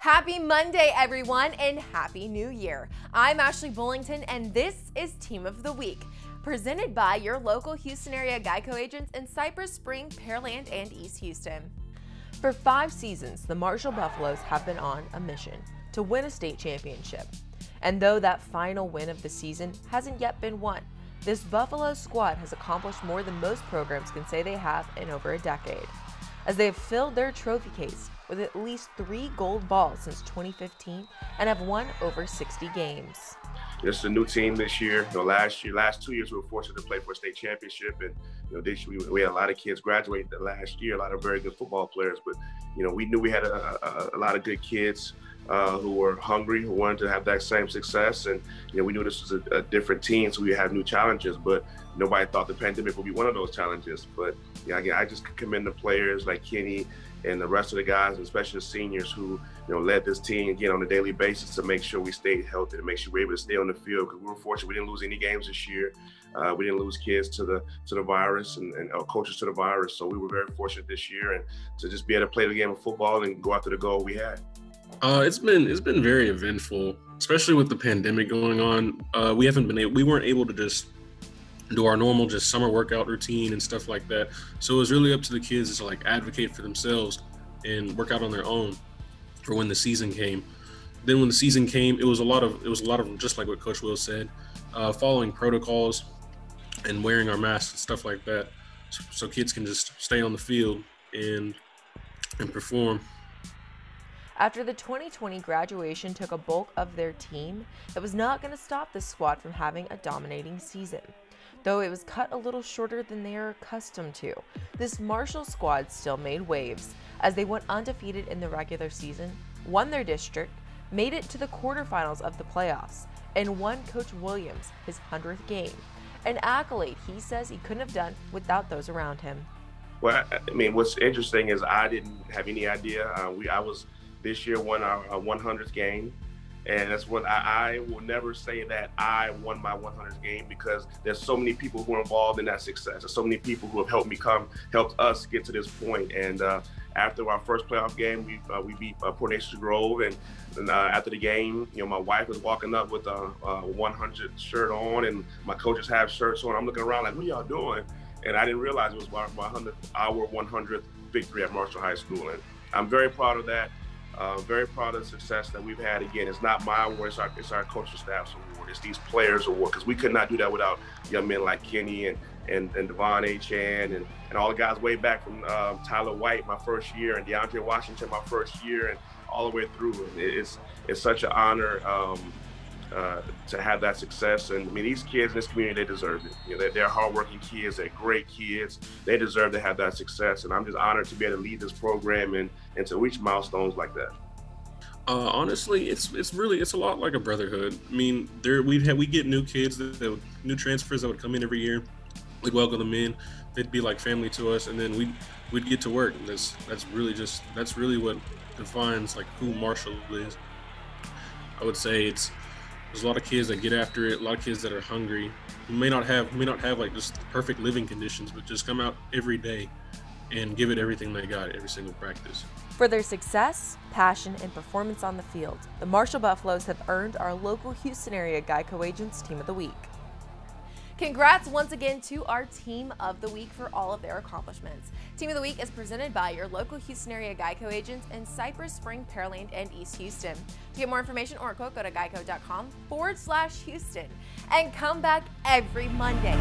Happy Monday, everyone, and Happy New Year. I'm Ashley Bullington, and this is Team of the Week, presented by your local Houston area Geico agents in Cypress Spring, Pearland, and East Houston. For five seasons, the Marshall Buffaloes have been on a mission to win a state championship. And though that final win of the season hasn't yet been won, this Buffalo squad has accomplished more than most programs can say they have in over a decade, as they have filled their trophy case with at least three gold balls since 2015 and have won over 60 games. This is a new team this year. You know, last year, last two years, we were fortunate to play for a state championship, and you know, this year we, we had a lot of kids graduate the last year, a lot of very good football players. But you know, we knew we had a, a, a lot of good kids uh, who were hungry, who wanted to have that same success. And, you know, we knew this was a, a, different team, so we had new challenges, but nobody thought the pandemic would be one of those challenges. But, yeah, again, I just commend the players like Kenny and the rest of the guys, and especially the seniors who, you know, led this team again on a daily basis to make sure we stayed healthy, to make sure we were able to stay on the field because we were fortunate we didn't lose any games this year. Uh, we didn't lose kids to the to the virus and, and coaches to the virus, so we were very fortunate this year and to just be able to play the game of football and go after the goal we had. Uh, it's been it's been very eventful, especially with the pandemic going on. Uh, we haven't been able, we weren't able to just do our normal just summer workout routine and stuff like that. So it was really up to the kids to like advocate for themselves and work out on their own for when the season came. Then when the season came, it was a lot of it was a lot of just like what Coach Will said, uh, following protocols and wearing our masks and stuff like that, so, so kids can just stay on the field and and perform. After the 2020 graduation took a bulk of their team, it was not going to stop the squad from having a dominating season. Though it was cut a little shorter than they are accustomed to, this Marshall squad still made waves as they went undefeated in the regular season, won their district, made it to the quarterfinals of the playoffs, and won Coach Williams his 100th game, an accolade he says he couldn't have done without those around him. Well, I mean, what's interesting is I didn't have any idea. Uh, we I was this year won our, our 100th game. And that's what I, I, will never say that I won my 100th game because there's so many people who are involved in that success. There's so many people who have helped me come, helped us get to this point. And uh, after our first playoff game, we uh, we beat uh, Port Neches Grove, and, and uh, after the game, you know, my wife was walking up with a, a 100 shirt on, and my coaches have shirts on. I'm looking around like, what y'all doing? And I didn't realize it was my, my 100th, our 100th victory at Marshall High School, and I'm very proud of that. Uh, very proud of the success that we've had. Again, it's not my award; it's our, it's our coaching staff's award. It's these players' award because we could not do that without young men like Kenny and and, and De'Von Achane and, and all the guys way back from um, Tyler White my first year and DeAndre Washington my first year and all the way through. It's it's such an honor um, uh, to have that success. And I mean, these kids in this community, they deserve it. You know, they're, they're hardworking kids. They're great kids. They deserve to have that success. And I'm just honored to be able to lead this program and, and to reach milestones like that. Uh, honestly, it's it's really it's a lot like a brotherhood. I mean, there we have we get new kids that, that would, new transfers that would come in every year. We'd welcome them in. They'd be like family to us, and then we we'd get to work. And that's that's really just that's really what defines like who Marshall is. I would say it's there's a lot of kids that get after it. A lot of kids that are hungry. Who may not have may not have like just perfect living conditions, but just come out every day and give it everything they got every single practice. For their success, passion, and performance on the field, the Marshall Buffaloes have earned our local Houston area Geico Agents Team of the Week. Congrats once again to our Team of the Week for all of their accomplishments. Team of the Week is presented by your local Houston area Geico agents in Cypress Spring, Pearland, and East Houston. To get more information or a quote, go to geico.com forward slash Houston and come back every Monday.